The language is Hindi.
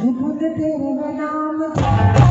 विभुत तेरे नाम